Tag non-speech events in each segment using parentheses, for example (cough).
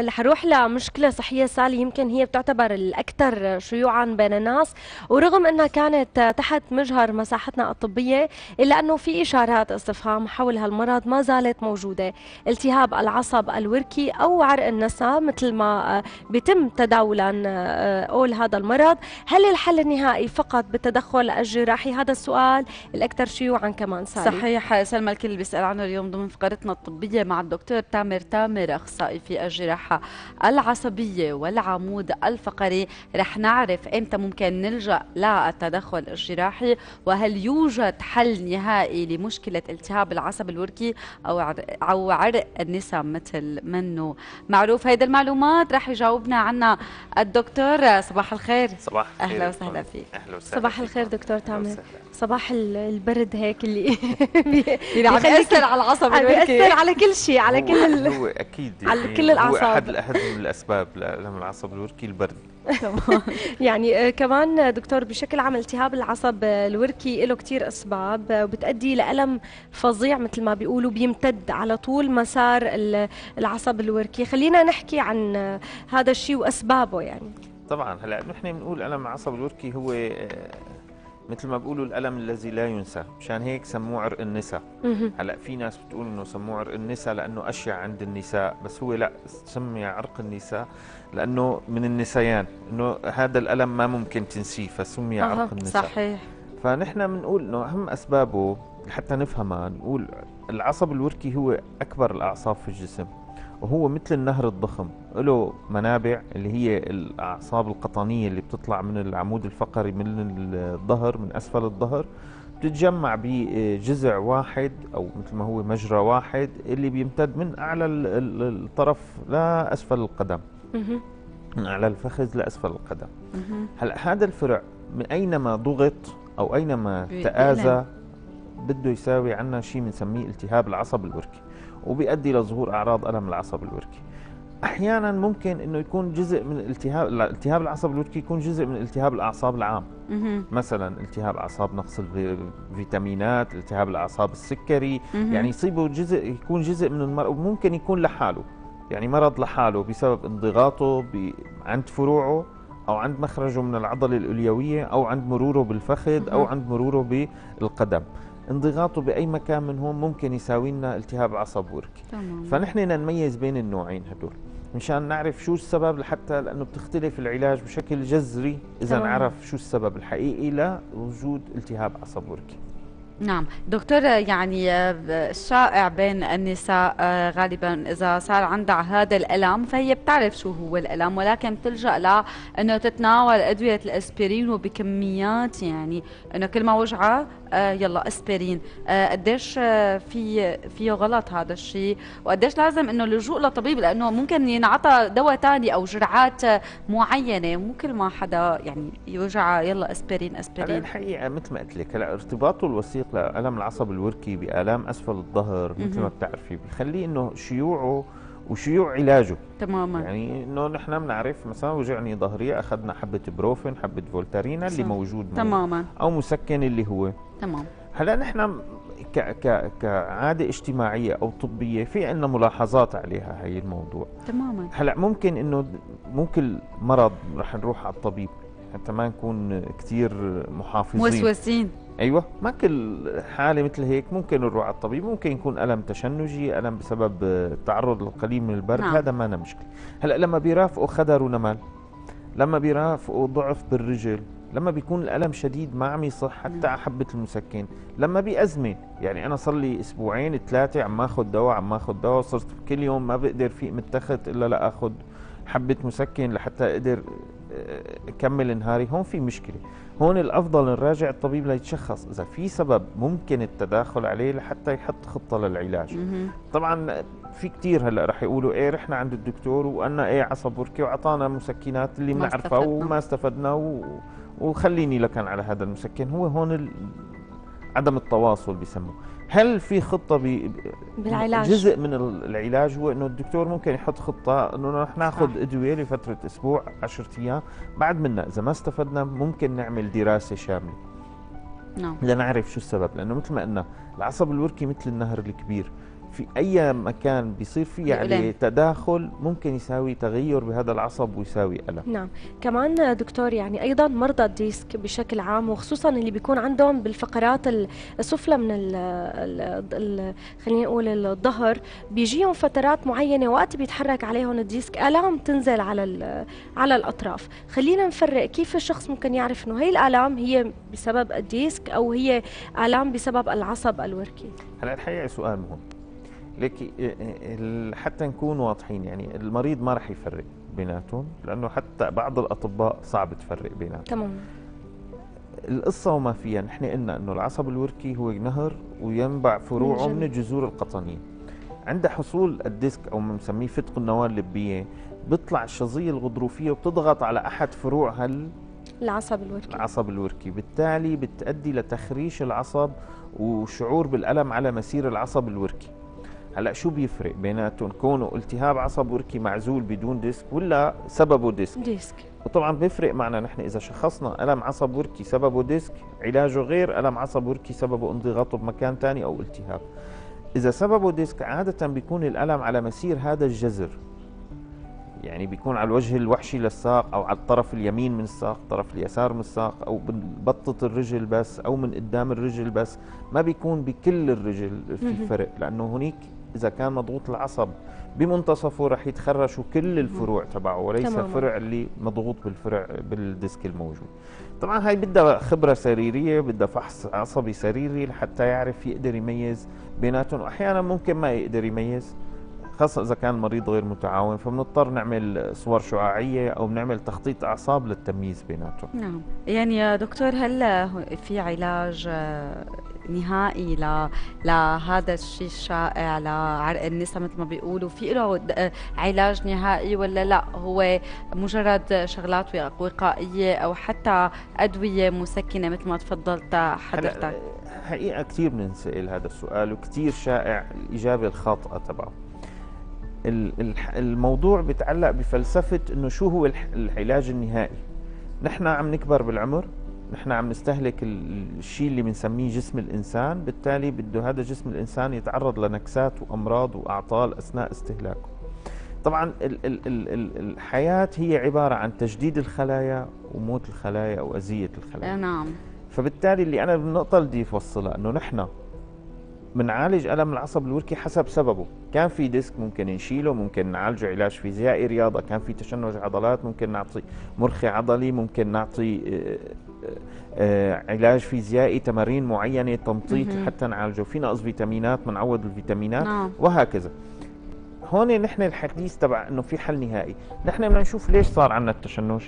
رح نروح لمشكلة صحية سالي يمكن هي بتعتبر الأكثر شيوعا بين الناس. ورغم أنها كانت تحت مجهر مساحتنا الطبية إلا أنه في إشارات استفهام حول هالمرض ما زالت موجودة. التهاب العصب الوركي أو عرق النسا مثل ما بيتم تداولا قول هذا المرض. هل الحل النهائي فقط بالتدخل الجراحي؟ هذا السؤال الأكثر شيوعا كمان سالي. صحيح سلمى الكل بيسأل عنه اليوم ضمن فقرتنا الطبية مع الدكتور تامر تامر أخصائي في الجراحة الجراحة العصبية والعمود الفقري. رح نعرف إمتى ممكن نلجأ للتدخل الجراحي وهل يوجد حل نهائي لمشكلة التهاب العصب الوركي أو أو عرق النساء مثل منه. معروف هيدي المعلومات رح يجاوبنا عنها الدكتور. صباح الخير. صباح الخير. أهلا وسهلا فيك. أهلا وسهلا صباح الخير دكتور تامر. صباح البرد هيك اللي (laughs) يعني عم يأثر على العصب عم يأثر على كل شيء على كل ال... هو أكيد على يعني كل الأعصاب. أحد احد من الأسباب لالم العصب الوركي البرد. (laughs) يعني كمان دكتور بشكل عام التهاب العصب الوركي له كثير أسباب وبتؤدي لألم فظيع مثل ما بيقولوا بيمتد على طول مسار العصب الوركي. خلينا نحكي عن هذا الشيء وأسبابه يعني. طبعا هلأ نحن بنقول ألم العصب الوركي هو مثل ما بيقولوا الألم الذي لا ينسى مشان هيك سموه عرق النساء. هلأ في ناس بتقول إنه سموه عرق النساء لأنه اشيع عند النساء بس هو لأ سمي عرق النساء لأنه من النسيان إنه هذا الألم ما ممكن تنسيه فسمي أه عرق النساء. صحيح. فنحن بنقول إنه أهم أسبابه حتى نفهمها نقول العصب الوركي هو أكبر الأعصاب في الجسم. وهو مثل النهر الضخم. له منابع اللي هي الأعصاب القطنية اللي بتطلع من العمود الفقري من الظهر من أسفل الظهر. بتتجمع بجذع واحد أو مثل ما هو مجرى واحد اللي بيمتد من أعلى الطرف لأسفل القدم. من أعلى الفخذ لأسفل القدم. هلا هذا الفرع من أينما ضغط أو أينما تأذى بده يساوي عنا شيء بنسميه التهاب العصب الوركي. وبيؤدي لظهور أعراض ألم العصب الوركي. أحيانا ممكن إنه يكون جزء من التهاب التهاب العصب الوركي يكون جزء من التهاب الأعصاب العام. مثلا التهاب أعصاب نقص الفيتامينات التهاب الأعصاب السكري. يعني يصيبه جزء يكون جزء من المرض وممكن يكون لحاله. يعني مرض لحاله بسبب انضغاطه عند فروعه أو عند مخرجه من العضلة الاليويه أو عند مروره بالفخذ أو عند مروره بالقدم. انضغاطه بأي مكان من هون ممكن يساوي لنا التهاب عصب وركي تمام. فنحن نميز بين النوعين هدول. مشان نعرف شو السبب لحتى لأنه بتختلف العلاج بشكل جذري إذا نعرف شو السبب الحقيقي لوجود التهاب عصب وركي نعم. دكتور يعني الشائع بين النساء آه، غالبا إذا صار عندها هذا الألم فهي بتعرف شو هو الألم ولكن بتلجأ ل إنه تتناول أدوية الأسبرين وبكميات يعني إنه كل ما وجعة آه يلا اسبرين. آه قديش آه في فيه غلط هذا الشيء وقديش لازم إنه اللجوء لطبيب لأنه ممكن ينعطى دواء ثاني أو جرعات معينة. مو كل ما حدا يعني يوجع يلا اسبرين اسبرين. الحقيقة مثل ما قلت لك هلا ارتباطه الوثيق لألم العصب الوركي بآلام أسفل الظهر مثل ما بتعرفي بخليه إنه شيوعه وشيوع علاجه. تماما. يعني إنه نحن بنعرف مثلا وجعني ظهري أخذنا حبة بروفين حبة فولتارين اللي موجود تماما. أو مسكن اللي هو. تمام. هلأ نحن ك ك كعادة اجتماعية أو طبية في عندنا ملاحظات عليها هي الموضوع. تماما. هلأ ممكن إنه ممكن مرض رح نروح على الطبيب. حتى ما نكون كثير محافظين. موسوسين. أيوه. ما كل حالة مثل هيك ممكن نروح على الطبيب ممكن يكون ألم تشنجي ألم بسبب التعرض القليل من البرد نعم. هذا ما مشكلة. هلأ لما بيرافقوا خدر ونمل لما بيرافقوا ضعف بالرجل لما بيكون الألم شديد ما عم يصح حتى على حبة المسكن لما بيأزمن يعني أنا صار لي أسبوعين ثلاثة عم آخذ دواء عم آخذ دواء صرت كل يوم ما بقدر فيق متخت إلا لأخذ حبة مسكن لحتى أقدر اكمل نهاري هون في مشكلة. هون الأفضل نراجع الطبيب ليتشخص. إذا في سبب ممكن التداخل عليه لحتى يحط خطة للعلاج. طبعا في كثير هلأ رح يقولوا إيه رحنا عند الدكتور وقالنا إيه عصب وركي وأعطانا مسكنات اللي بنعرفها وما استفدنا و... وخليني لكن على هذا المسكن. هو هون ال... عدم التواصل بسموه. هل في خطة ب... بالعلاج. جزء من العلاج هو إنه الدكتور ممكن يحط خطة إنه رح ناخذ أدوية لفترة أسبوع 10 أيام. بعد منا إذا ما استفدنا ممكن نعمل دراسة شاملة. نعم. لنعرف شو السبب. لأنه مثل ما قلنا العصب الوركي مثل النهر الكبير. في أي مكان بيصير فيه عليه بيؤلم. تداخل ممكن يساوي تغير بهذا العصب ويساوي ألم. نعم. كمان دكتور يعني أيضا مرضى الديسك بشكل عام وخصوصا اللي بيكون عندهم بالفقرات ال- السفلى من ال ال ال خلينا نقول الظهر بيجيهم فترات معينة وقت بيتحرك عليهم الديسك آلام تنزل على على الأطراف. خلينا نفرق كيف الشخص ممكن يعرف إنه هي الآلام هي بسبب الديسك أو هي آلام بسبب العصب الوركي؟ هلا الحقيقة سؤال مهم. لك ال- حتى نكون واضحين يعني المريض ما راح يفرق بيناتهم لأنه حتى بعض الأطباء صعب تفرق بيناتهم. تمام. القصة وما فيها نحن قلنا إنه العصب الوركي هو نهر وينبع فروعه من من الجذور القطنية. عند حصول الديسك أو بنسميه فتق النواة اللبية بيطلع الشظية الغضروفية وبتضغط على أحد فروع هال العصب الوركي. العصب الوركي. بالتالي بتؤدي لتخريش العصب وشعور بالألم على مسير العصب الوركي. هلا شو بيفرق بيناتهم؟ كونه التهاب عصب وركي معزول بدون ديسك ولا سببه ديسك؟ ديسك. وطبعا بيفرق معنا نحن إذا شخصنا ألم عصب وركي سببه ديسك علاجه غير ألم عصب وركي سببه انضغاطه بمكان ثاني أو التهاب. إذا سببه ديسك عادة بيكون الألم على مسير هذا الجذر. يعني بيكون على الوجه الوحشي للساق أو على الطرف اليمين من الساق الطرف اليسار من الساق أو ببطة الرجل بس أو من قدام الرجل بس. ما بيكون بكل الرجل في. فرق لأنه هنيك إذا كان مضغوط العصب بمنتصفه رح يتخرشوا كل الفروع تبعه وليس. الفرع اللي مضغوط بالفرع بالديسك الموجود. طبعا هاي بدها خبرة سريرية بدها فحص عصبي سريري لحتى يعرف يقدر يميز بيناتهم. واحيانا ممكن ما يقدر يميز. خاصة إذا كان المريض غير متعاون فبنضطر نعمل صور شعاعية أو بنعمل تخطيط أعصاب للتمييز بيناتهم. نعم. يعني يا دكتور هل في علاج نهائي ل... لهذا الشيء الشائع لعرق النساء مثل ما بيقولوا؟ في له علاج نهائي ولا لا؟ هو مجرد شغلات وق- وقائية أو حتى أدوية مسكنة مثل ما تفضلت حضرتك؟ هلا حقيقة كثير بننسأل هذا السؤال وكثير شائع الإجابة الخاطئة تبعه. الموضوع بيتعلق بفلسفة إنه شو هو العلاج النهائي. نحن عم نكبر بالعمر نحن عم نستهلك ال- الشيء اللي بنسميه جسم الإنسان بالتالي بده هذا جسم الإنسان يتعرض لنكسات وأمراض وأعطال أثناء استهلاكه. طبعا ال ال ال ال الحياة هي عبارة عن تجديد الخلايا وموت الخلايا أو أذية الخلايا. نعم. فبالتالي اللي أنا النقطه اللي بدي اوصلها إنه نحن بنعالج ألم العصب الوركي حسب سببه. كان في ديسك ممكن نشيله ممكن نعالجه علاج فيزيائي رياضة. كان في تشنج عضلات ممكن نعطي مرخي عضلي ممكن نعطي آه، آه، آه، علاج فيزيائي تمارين معينة تمطيط. حتى نعالجه. في نقص فيتامينات بنعوض الفيتامينات نعم. وهكذا. هون نحن الحديث تبع إنه في حل نهائي. نحن بدنا نشوف ليش صار عندنا التشنج؟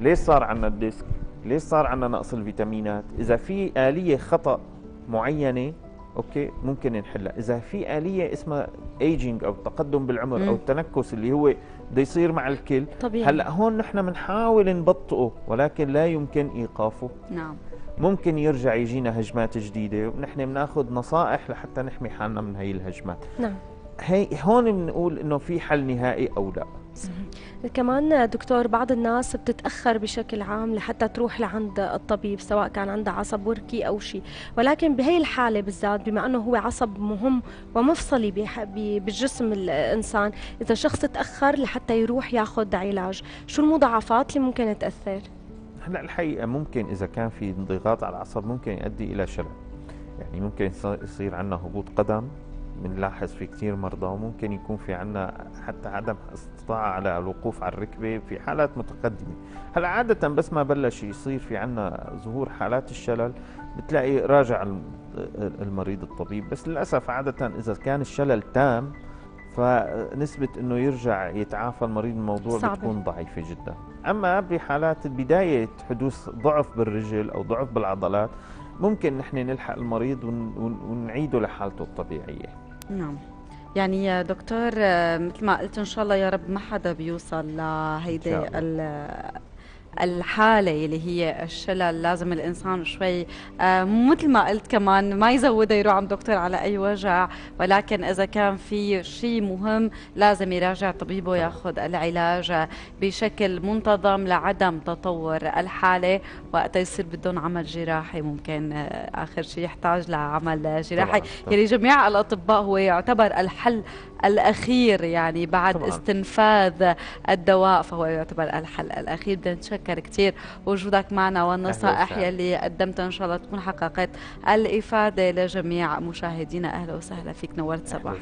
ليش صار عندنا الديسك؟ ليش صار عندنا نقص الفيتامينات؟ إذا في آلية خطأ معينة okay ممكن نحلها إذا في آلية اسمها ايجينج أو التقدم بالعمر مم. أو التنكس اللي هو بده يصير مع الكل طبيعي. هلأ هون نحن بنحاول نبطئه ولكن لا يمكن إيقافه. نعم. ممكن يرجع يجينا هجمات جديدة ونحن بناخذ نصائح لحتى نحمي حالنا من هي الهجمات. نعم. هي هون بنقول إنه في حل نهائي أو لا. كمان دكتور بعض الناس بتتأخر بشكل عام لحتى تروح لعند الطبيب سواء كان عندها عصب وركي أو شيء ولكن بهي الحالة بالذات بما أنه هو عصب مهم ومفصلي بالجسم الإنسان إذا شخص تأخر لحتى يروح ياخذ علاج شو المضاعفات اللي ممكن تأثر؟ هلأ الحقيقة ممكن إذا كان في انضغاط على العصب ممكن يؤدي إلى شلل يعني ممكن يص- يصير عندنا هبوط قدم بنلاحظ في كثير مرضى وممكن يكون في عندنا حتى عدم استطاعة على الوقوف على الركبة في حالات متقدمة. هلأ عادة بس ما بلش يصير في عندنا ظهور حالات الشلل بتلاقي راجع الم- المريض الطبيب. بس للأسف عادة إذا كان الشلل تام فنسبة إنه يرجع يتعافى المريض من الموضوع صعبة. بتكون ضعيفة جدا. أما بحالات بداية حدوث ضعف بالرجل أو ضعف بالعضلات ممكن نحن نلحق المريض ون- ون- ونعيده لحالته الطبيعية. نعم. يعني يا دكتور آه، مثل ما قلت إن شاء الله يا رب ما حدا بيوصل لهيدي الحالة اللي هي الشلل لازم الإنسان شوي آه مثل ما قلت كمان ما يزودها يروح عند دكتور على أي وجع. ولكن إذا كان في شيء مهم لازم يراجع طبيبه ياخذ العلاج بشكل منتظم لعدم تطور الحالة. وقت يصير بدهم عمل جراحي ممكن آه آخر شيء يحتاج لعمل جراحي. يلي جميع الأطباء هو يعتبر الحل الأخير يعني بعد طبعا. استنفاذ الدواء فهو يعتبر الحل الأخير. بدنا نتشكر كثير وجودك معنا والنصائح يلي قدمتها إن شاء الله تكون حققت الإفادة لجميع مشاهدينا. أهلا وسهلا فيك نورت صباح.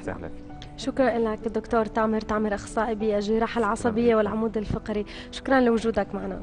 شكرا لك دكتور تامر تامر أخصائي بالجراحه العصبية والعمود الفقري. شكرا لوجودك معنا.